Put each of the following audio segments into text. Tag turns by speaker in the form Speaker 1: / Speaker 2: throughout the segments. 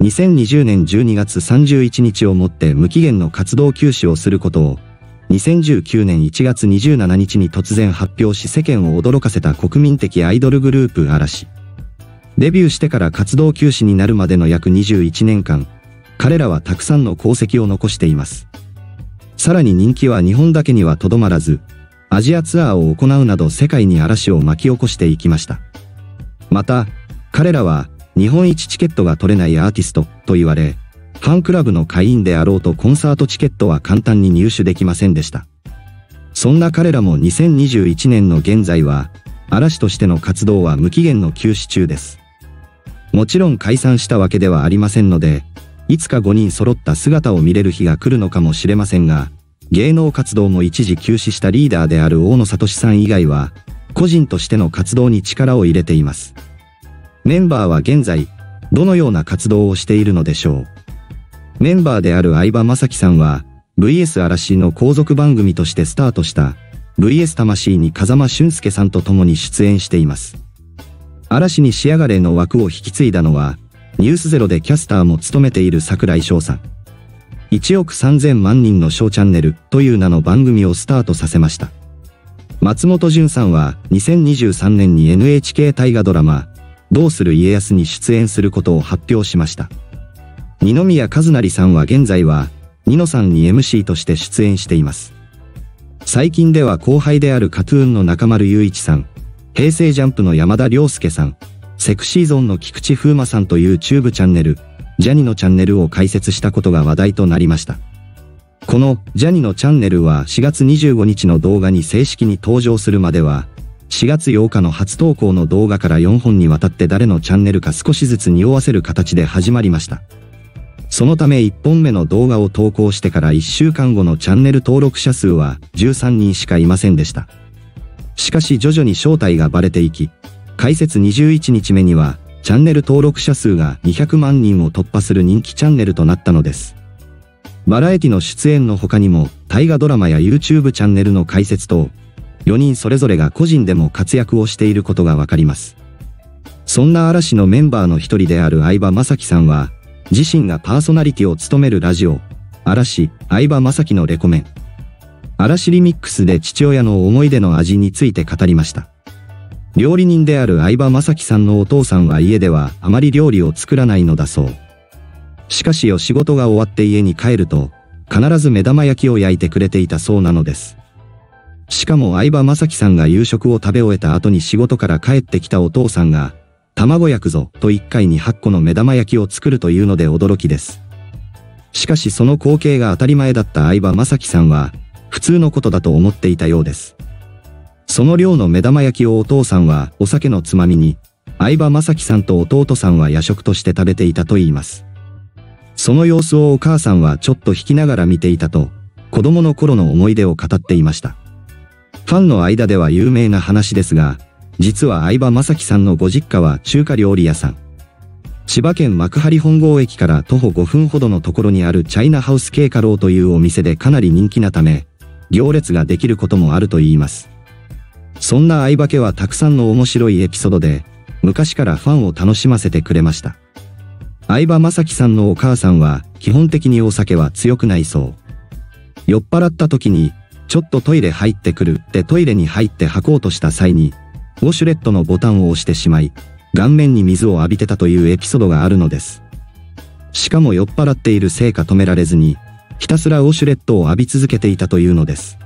Speaker 1: 2020年12月31日をもって無期限の活動休止をすることを、2019年1月27日に突然発表し世間を驚かせた国民的アイドルグループ嵐。デビューしてから活動休止になるまでの約21年間、彼らはたくさんの功績を残しています。さらに人気は日本だけにはとどまらず、アジアツアーを行うなど世界に嵐を巻き起こしていきました。また、彼らは日本一チケットが取れないアーティストと言われ、ファンクラブの会員であろうとコンサートチケットは簡単に入手できませんでした。そんな彼らも2021年の現在は、嵐としての活動は無期限の休止中です。もちろん解散したわけではありませんので、いつか5人揃った姿を見れる日が来るのかもしれませんが、芸能活動も一時休止したリーダーである大野聡さん以外は、個人としての活動に力を入れています。メンバーは現在、どのような活動をしているのでしょう？メンバーである相葉雅紀さんは、VS 嵐の後続番組としてスタートした、VS 魂に風間俊介さんと共に出演しています。嵐に仕上がれの枠を引き継いだのは、ニュースゼロでキャスターも務めている桜井翔さん。1億3000万人のショーチャンネルという名の番組をスタートさせました。松本潤さんは2023年に NHK 大河ドラマ、どうする家康に出演することを発表しました。二宮和也さんは現在は、ニノさんに MC として出演しています。最近では後輩であるカトゥーンの中丸雄一さん、平成ジャンプの山田涼介さん、セクシーゾーンの菊池風磨さんというチューブチャンネル、ジャニのチャンネルを開設したことが話題となりました。このジャニのチャンネルは4月25日の動画に正式に登場するまでは、4月8日の初投稿の動画から4本にわたって誰のチャンネルか少しずつ匂わせる形で始まりました。そのため1本目の動画を投稿してから1週間後のチャンネル登録者数は13人しかいませんでした。しかし徐々に正体がバレていき、開設21日目にはチャンネル登録者数が200万人を突破する人気チャンネルとなったのです。バラエティの出演の他にも大河ドラマや YouTube チャンネルの開設等、4人それぞれが個人でも活躍をしていることがわかります。そんな嵐のメンバーの一人である相葉雅紀さんは、自身がパーソナリティを務めるラジオ、嵐、相葉雅紀のレコメン。嵐リミックスで父親の思い出の味について語りました。料理人である相葉雅紀さんのお父さんは家ではあまり料理を作らないのだそう。しかしよ仕事が終わって家に帰ると、必ず目玉焼きを焼いてくれていたそうなのです。しかも相葉雅紀さんが夕食を食べ終えた後に仕事から帰ってきたお父さんが、卵焼くぞと一回に8個の目玉焼きを作るというので驚きです。しかしその光景が当たり前だった相葉雅紀さんは、普通のことだと思っていたようです。その量の目玉焼きをお父さんはお酒のつまみに、相葉雅紀さんと弟さんは夜食として食べていたと言います。その様子をお母さんはちょっと引きながら見ていたと、子供の頃の思い出を語っていました。ファンの間では有名な話ですが、実は相葉雅紀さんのご実家は中華料理屋さん。千葉県幕張本郷駅から徒歩5分ほどのところにあるチャイナハウスケーカローというお店でかなり人気なため、行列ができることもあると言います。そんな相葉家はたくさんの面白いエピソードで、昔からファンを楽しませてくれました。相葉雅紀さんのお母さんは基本的にお酒は強くないそう。酔っ払った時にちょっとトイレ入ってくるってトイレに入って吐こうとした際に、ウォシュレットのボタンを押してしまい、顔面に水を浴びてたというエピソードがあるのです。しかも酔っ払っているせいか止められずに、ひたすらウォシュレットを浴び続けていたというのです。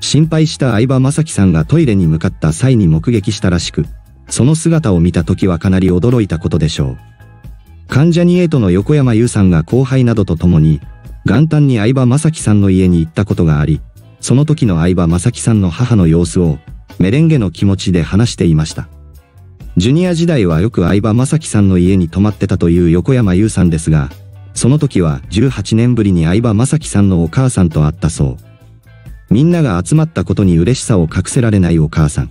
Speaker 1: 心配した相葉雅紀さんがトイレに向かった際に目撃したらしく、その姿を見た時はかなり驚いたことでしょう。関ジャニエイトの横山優さんが後輩などと共に、元旦に相葉雅紀さんの家に行ったことがあり、その時の相葉雅紀さんの母の様子を、メレンゲの気持ちで話していました。ジュニア時代はよく相葉雅紀さんの家に泊まってたという横山優さんですが、その時は18年ぶりに相葉雅紀さんのお母さんと会ったそう。みんなが集まったことに嬉しさを隠せられないお母さん。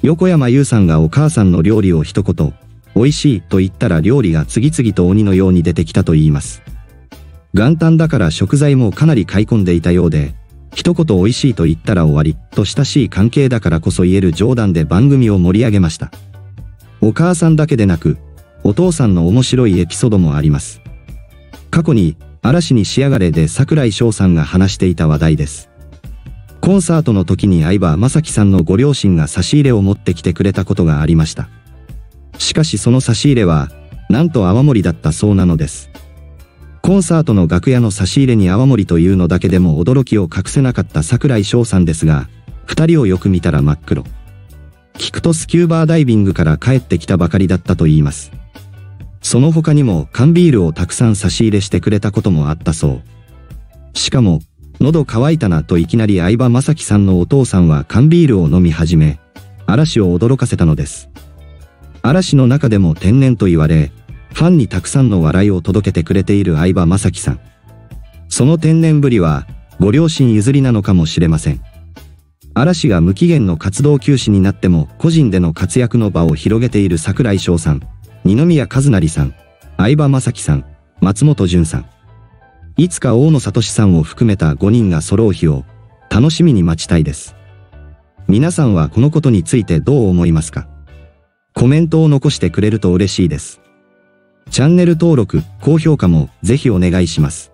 Speaker 1: 横山優さんがお母さんの料理を一言、美味しいと言ったら料理が次々と鬼のように出てきたと言います。元旦だから食材もかなり買い込んでいたようで、一言美味しいと言ったら終わり、と親しい関係だからこそ言える冗談で番組を盛り上げました。お母さんだけでなく、お父さんの面白いエピソードもあります。過去に、嵐に仕上がれで桜井翔さんが話していた話題です。コンサートの時に相葉正樹さんのご両親が差し入れを持ってきてくれたことがありました。しかしその差し入れは、なんと泡盛だったそうなのです。コンサートの楽屋の差し入れに泡盛というのだけでも驚きを隠せなかった桜井翔さんですが、二人をよく見たら真っ黒。聞くとスキューバーダイビングから帰ってきたばかりだったと言います。その他にも缶ビールをたくさん差し入れしてくれたこともあったそう。しかも、喉乾いたなといきなり相葉正樹さんのお父さんは缶ビールを飲み始め、嵐を驚かせたのです。嵐の中でも天然と言われ、ファンにたくさんの笑いを届けてくれている相葉正樹さん。その天然ぶりは、ご両親譲りなのかもしれません。嵐が無期限の活動休止になっても個人での活躍の場を広げている桜井翔さん、二宮和也さん、相葉正樹さん、松本潤さん。いつか大野聡さんを含めた5人が揃う日を楽しみに待ちたいです。皆さんはこのことについてどう思いますか？コメントを残してくれると嬉しいです。チャンネル登録、高評価もぜひお願いします。